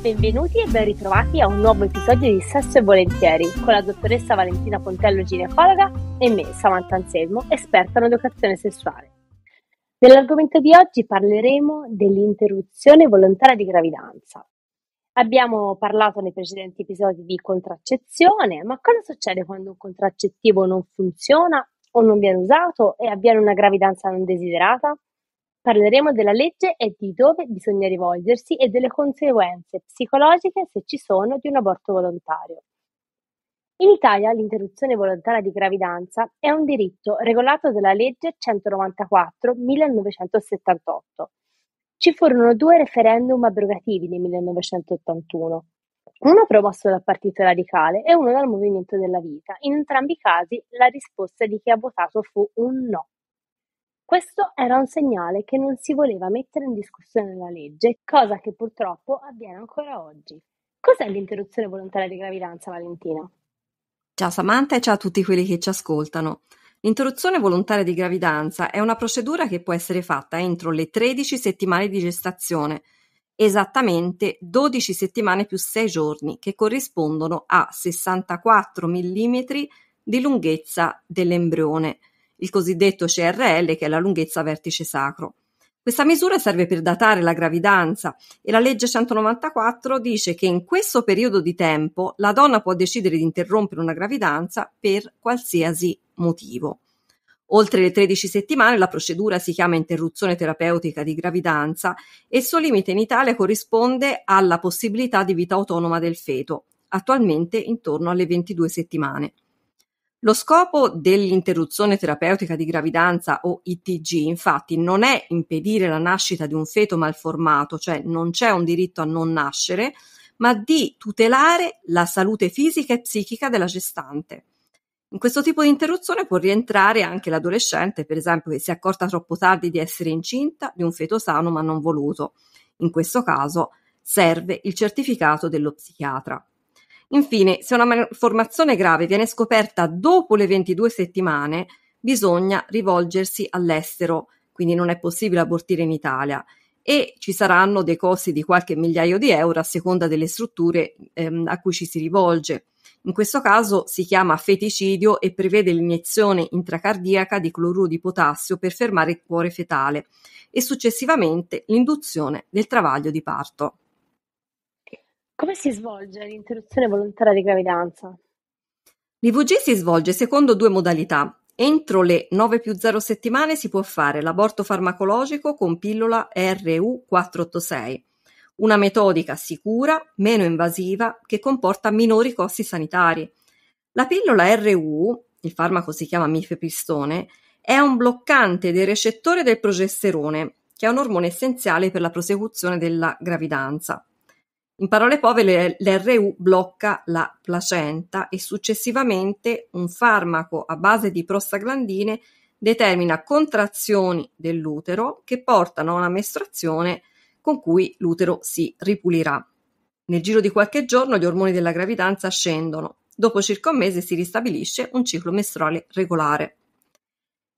Benvenuti e ben ritrovati a un nuovo episodio di Sesso e Volentieri con la dottoressa Valentina Pontello, ginecologa, e me, Samantha Anselmo, esperta in educazione sessuale. Nell'argomento di oggi parleremo dell'interruzione volontaria di gravidanza. Abbiamo parlato nei precedenti episodi di contraccezione, ma cosa succede quando un contraccettivo non funziona o non viene usato e avviene una gravidanza non desiderata? Parleremo della legge e di dove bisogna rivolgersi e delle conseguenze psicologiche, se ci sono, di un aborto volontario. In Italia l'interruzione volontaria di gravidanza è un diritto regolato dalla legge 194-1978. Ci furono due referendum abrogativi nel 1981, uno promosso dal Partito Radicale e uno dal Movimento della Vita. In entrambi i casi la risposta di chi ha votato fu un no. Questo era un segnale che non si voleva mettere in discussione la legge, cosa che purtroppo avviene ancora oggi. Cos'è l'interruzione volontaria di gravidanza, Valentina? Ciao Samantha e ciao a tutti quelli che ci ascoltano. L'interruzione volontaria di gravidanza è una procedura che può essere fatta entro le 13 settimane di gestazione, esattamente 12 settimane più 6 giorni, che corrispondono a 64 mm di lunghezza dell'embrione il cosiddetto CRL, che è la lunghezza vertice sacro. Questa misura serve per datare la gravidanza e la legge 194 dice che in questo periodo di tempo la donna può decidere di interrompere una gravidanza per qualsiasi motivo. Oltre le 13 settimane la procedura si chiama interruzione terapeutica di gravidanza e il suo limite in Italia corrisponde alla possibilità di vita autonoma del feto, attualmente intorno alle 22 settimane. Lo scopo dell'interruzione terapeutica di gravidanza o ITG infatti non è impedire la nascita di un feto malformato, cioè non c'è un diritto a non nascere, ma di tutelare la salute fisica e psichica della gestante. In questo tipo di interruzione può rientrare anche l'adolescente, per esempio, che si è accorta troppo tardi di essere incinta di un feto sano ma non voluto. In questo caso serve il certificato dello psichiatra. Infine, se una malformazione grave viene scoperta dopo le 22 settimane, bisogna rivolgersi all'estero, quindi non è possibile abortire in Italia e ci saranno dei costi di qualche migliaio di euro a seconda delle strutture ehm, a cui ci si rivolge. In questo caso si chiama feticidio e prevede l'iniezione intracardiaca di cloruro di potassio per fermare il cuore fetale e successivamente l'induzione del travaglio di parto. Come si svolge l'interruzione volontaria di gravidanza? L'IVG si svolge secondo due modalità. Entro le 9 più 0 settimane si può fare l'aborto farmacologico con pillola RU486, una metodica sicura, meno invasiva, che comporta minori costi sanitari. La pillola RU, il farmaco si chiama mifepristone, è un bloccante del recettore del progesterone, che è un ormone essenziale per la prosecuzione della gravidanza. In parole povere, l'RU blocca la placenta e successivamente un farmaco a base di prostaglandine determina contrazioni dell'utero che portano a una mestruazione con cui l'utero si ripulirà. Nel giro di qualche giorno gli ormoni della gravidanza scendono. Dopo circa un mese si ristabilisce un ciclo mestruale regolare.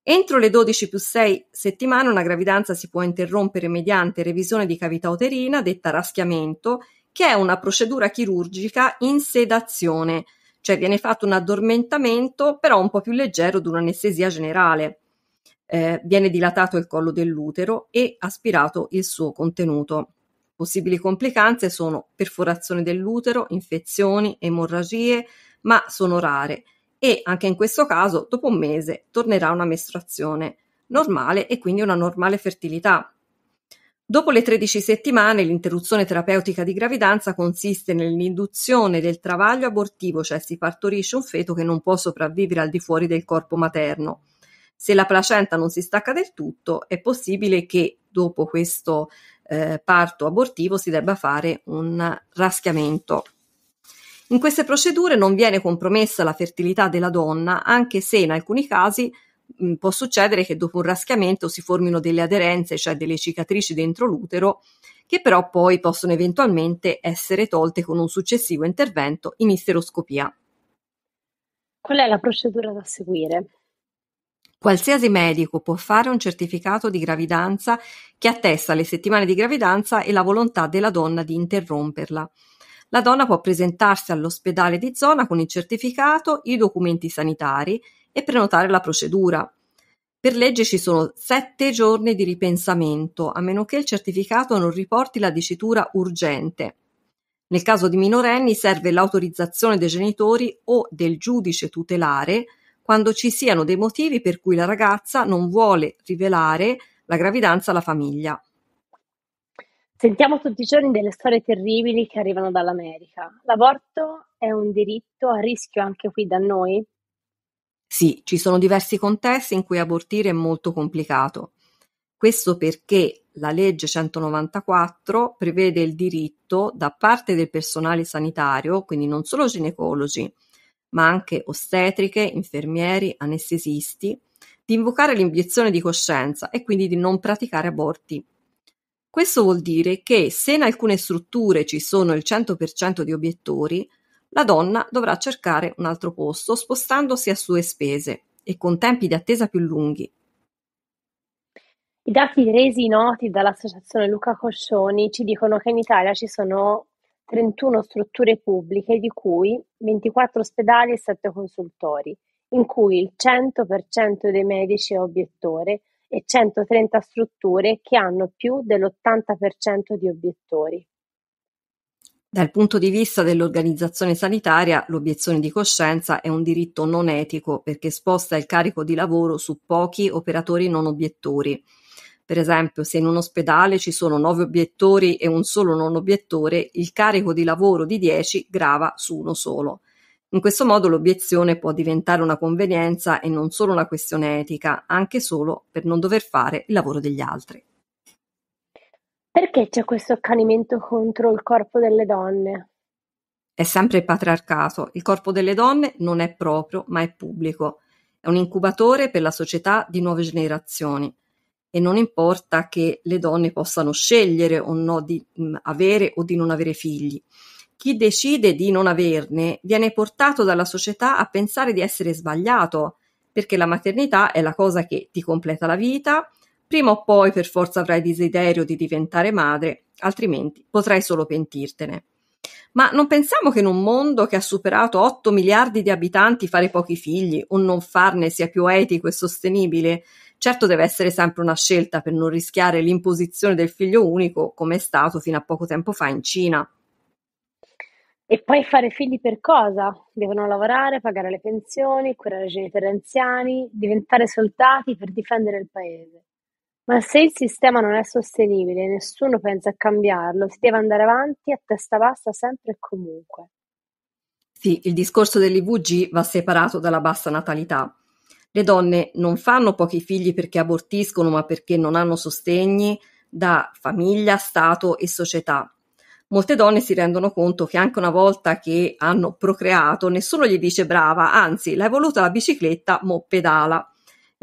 Entro le 12 più 6 settimane una gravidanza si può interrompere mediante revisione di cavità uterina, detta raschiamento, che è una procedura chirurgica in sedazione, cioè viene fatto un addormentamento però un po' più leggero di un'anestesia generale. Eh, viene dilatato il collo dell'utero e aspirato il suo contenuto. Possibili complicanze sono perforazione dell'utero, infezioni, emorragie, ma sono rare e anche in questo caso dopo un mese tornerà una mestruazione normale e quindi una normale fertilità. Dopo le 13 settimane, l'interruzione terapeutica di gravidanza consiste nell'induzione del travaglio abortivo, cioè si partorisce un feto che non può sopravvivere al di fuori del corpo materno. Se la placenta non si stacca del tutto, è possibile che dopo questo eh, parto abortivo si debba fare un raschiamento. In queste procedure non viene compromessa la fertilità della donna, anche se in alcuni casi mh, può succedere che dopo un raschiamento si formino delle aderenze, cioè delle cicatrici dentro l'utero, che però poi possono eventualmente essere tolte con un successivo intervento in isteroscopia. Qual è la procedura da seguire? Qualsiasi medico può fare un certificato di gravidanza che attesta le settimane di gravidanza e la volontà della donna di interromperla. La donna può presentarsi all'ospedale di zona con il certificato, i documenti sanitari e prenotare la procedura. Per legge ci sono sette giorni di ripensamento, a meno che il certificato non riporti la dicitura urgente. Nel caso di minorenni serve l'autorizzazione dei genitori o del giudice tutelare quando ci siano dei motivi per cui la ragazza non vuole rivelare la gravidanza alla famiglia. Sentiamo tutti i giorni delle storie terribili che arrivano dall'America. L'aborto è un diritto a rischio anche qui da noi? Sì, ci sono diversi contesti in cui abortire è molto complicato. Questo perché la legge 194 prevede il diritto da parte del personale sanitario, quindi non solo ginecologi, ma anche ostetriche, infermieri, anestesisti, di invocare l'iniezione di coscienza e quindi di non praticare aborti. Questo vuol dire che se in alcune strutture ci sono il 100% di obiettori, la donna dovrà cercare un altro posto spostandosi a sue spese e con tempi di attesa più lunghi. I dati resi noti dall'associazione Luca Coscioni ci dicono che in Italia ci sono 31 strutture pubbliche, di cui 24 ospedali e 7 consultori, in cui il 100% dei medici è obiettore e 130 strutture che hanno più dell'80% di obiettori. Dal punto di vista dell'organizzazione sanitaria, l'obiezione di coscienza è un diritto non etico perché sposta il carico di lavoro su pochi operatori non obiettori per esempio, se in un ospedale ci sono nove obiettori e un solo non obiettore, il carico di lavoro di dieci grava su uno solo. In questo modo l'obiezione può diventare una convenienza e non solo una questione etica, anche solo per non dover fare il lavoro degli altri. Perché c'è questo accanimento contro il corpo delle donne? È sempre il patriarcato. Il corpo delle donne non è proprio, ma è pubblico. È un incubatore per la società di nuove generazioni e non importa che le donne possano scegliere o no di mm, avere o di non avere figli. Chi decide di non averne viene portato dalla società a pensare di essere sbagliato, perché la maternità è la cosa che ti completa la vita, prima o poi per forza avrai desiderio di diventare madre, altrimenti potrai solo pentirtene. Ma non pensiamo che in un mondo che ha superato 8 miliardi di abitanti fare pochi figli o non farne sia più etico e sostenibile, Certo deve essere sempre una scelta per non rischiare l'imposizione del figlio unico, come è stato fino a poco tempo fa in Cina. E poi fare figli per cosa? Devono lavorare, pagare le pensioni, curare i genitori anziani, diventare soldati per difendere il paese. Ma se il sistema non è sostenibile e nessuno pensa a cambiarlo, si deve andare avanti a testa bassa sempre e comunque. Sì, il discorso dell'IVG va separato dalla bassa natalità. Le donne non fanno pochi figli perché abortiscono, ma perché non hanno sostegni da famiglia, Stato e società. Molte donne si rendono conto che anche una volta che hanno procreato, nessuno gli dice brava, anzi, l'hai voluta la bicicletta, mo pedala.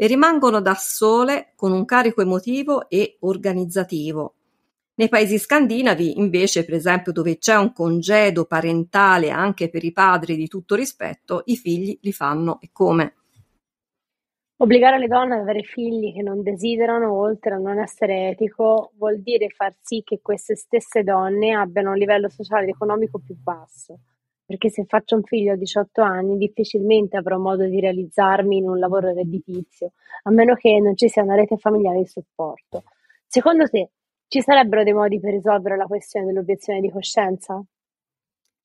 E rimangono da sole con un carico emotivo e organizzativo. Nei paesi scandinavi, invece, per esempio, dove c'è un congedo parentale anche per i padri di tutto rispetto, i figli li fanno e come. Obbligare le donne ad avere figli che non desiderano, oltre a non essere etico, vuol dire far sì che queste stesse donne abbiano un livello sociale ed economico più basso. Perché se faccio un figlio a 18 anni difficilmente avrò modo di realizzarmi in un lavoro redditizio, a meno che non ci sia una rete familiare di supporto. Secondo te ci sarebbero dei modi per risolvere la questione dell'obiezione di coscienza?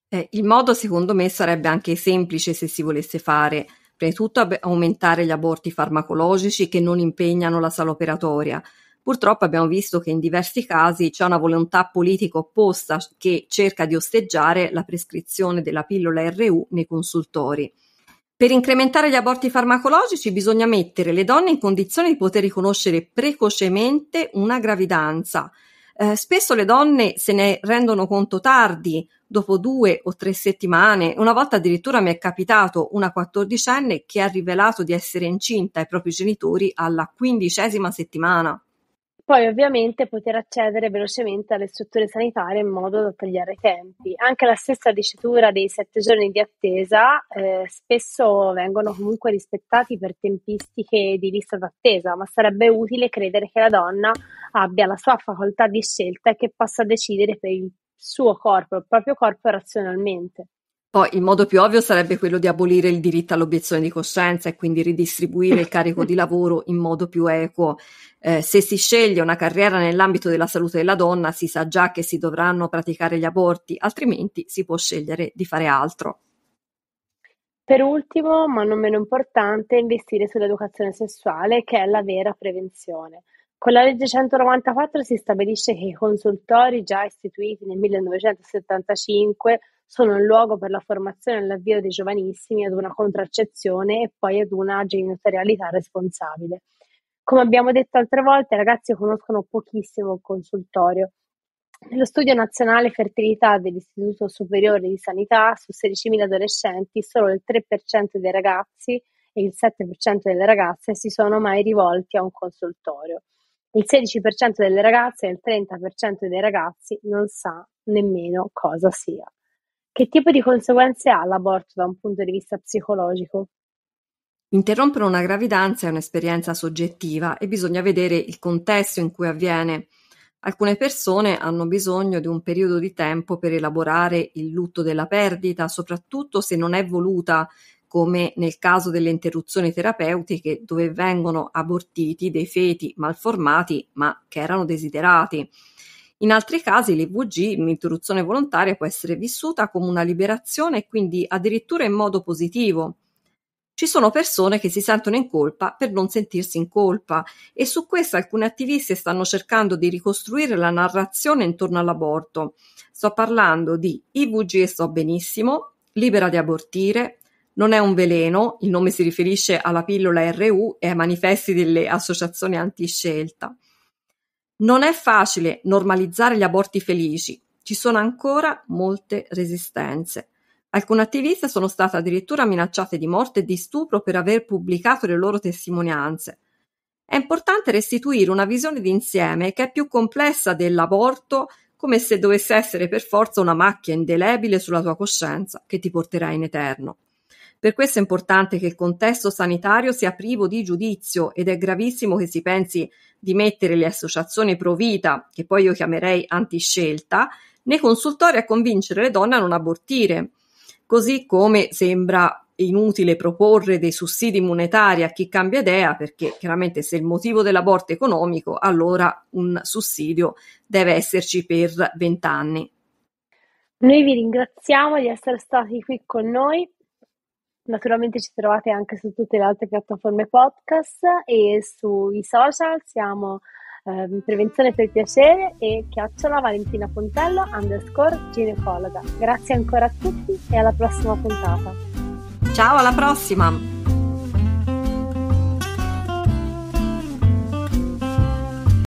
Eh, il modo secondo me sarebbe anche semplice se si volesse fare Prima di tutto aumentare gli aborti farmacologici che non impegnano la sala operatoria. Purtroppo abbiamo visto che in diversi casi c'è una volontà politica opposta che cerca di osteggiare la prescrizione della pillola RU nei consultori. Per incrementare gli aborti farmacologici bisogna mettere le donne in condizione di poter riconoscere precocemente una gravidanza. Eh, spesso le donne se ne rendono conto tardi dopo due o tre settimane. Una volta addirittura mi è capitato una quattordicenne che ha rivelato di essere incinta ai propri genitori alla quindicesima settimana. Poi ovviamente poter accedere velocemente alle strutture sanitarie in modo da tagliare i tempi. Anche la stessa dicitura dei sette giorni di attesa eh, spesso vengono comunque rispettati per tempistiche di lista d'attesa, ma sarebbe utile credere che la donna abbia la sua facoltà di scelta e che possa decidere per il suo corpo, il proprio corpo razionalmente. Poi il modo più ovvio sarebbe quello di abolire il diritto all'obiezione di coscienza e quindi ridistribuire il carico di lavoro in modo più equo. Eh, se si sceglie una carriera nell'ambito della salute della donna, si sa già che si dovranno praticare gli aborti, altrimenti si può scegliere di fare altro. Per ultimo, ma non meno importante, investire sull'educazione sessuale, che è la vera prevenzione. Con la legge 194 si stabilisce che i consultori già istituiti nel 1975 sono il luogo per la formazione e l'avvio dei giovanissimi ad una contraccezione e poi ad una genitorialità responsabile. Come abbiamo detto altre volte, i ragazzi conoscono pochissimo il consultorio. Nello studio nazionale fertilità dell'Istituto Superiore di Sanità su 16.000 adolescenti, solo il 3% dei ragazzi e il 7% delle ragazze si sono mai rivolti a un consultorio. Il 16% delle ragazze e il 30% dei ragazzi non sa nemmeno cosa sia. Che tipo di conseguenze ha l'aborto da un punto di vista psicologico? Interrompere una gravidanza è un'esperienza soggettiva e bisogna vedere il contesto in cui avviene. Alcune persone hanno bisogno di un periodo di tempo per elaborare il lutto della perdita, soprattutto se non è voluta, come nel caso delle interruzioni terapeutiche dove vengono abortiti dei feti malformati ma che erano desiderati. In altri casi l'IVG, l'interruzione volontaria, può essere vissuta come una liberazione e quindi addirittura in modo positivo. Ci sono persone che si sentono in colpa per non sentirsi in colpa e su questo alcuni attivisti stanno cercando di ricostruire la narrazione intorno all'aborto. Sto parlando di IVG e sto benissimo, libera di abortire, non è un veleno, il nome si riferisce alla pillola RU e ai manifesti delle associazioni antiscelta. Non è facile normalizzare gli aborti felici, ci sono ancora molte resistenze. Alcune attiviste sono state addirittura minacciate di morte e di stupro per aver pubblicato le loro testimonianze. È importante restituire una visione d'insieme che è più complessa dell'aborto, come se dovesse essere per forza una macchia indelebile sulla tua coscienza che ti porterà in eterno. Per questo è importante che il contesto sanitario sia privo di giudizio ed è gravissimo che si pensi di mettere le associazioni pro vita, che poi io chiamerei antiscelta, nei consultori a convincere le donne a non abortire. Così come sembra inutile proporre dei sussidi monetari a chi cambia idea, perché chiaramente se il motivo dell'aborto è economico, allora un sussidio deve esserci per vent'anni. Noi vi ringraziamo di essere stati qui con noi Naturalmente ci trovate anche su tutte le altre piattaforme podcast e sui social siamo eh, Prevenzione per Piacere e chiocciola Valentina Pontello underscore ginecologa. Grazie ancora a tutti e alla prossima puntata. Ciao, alla prossima!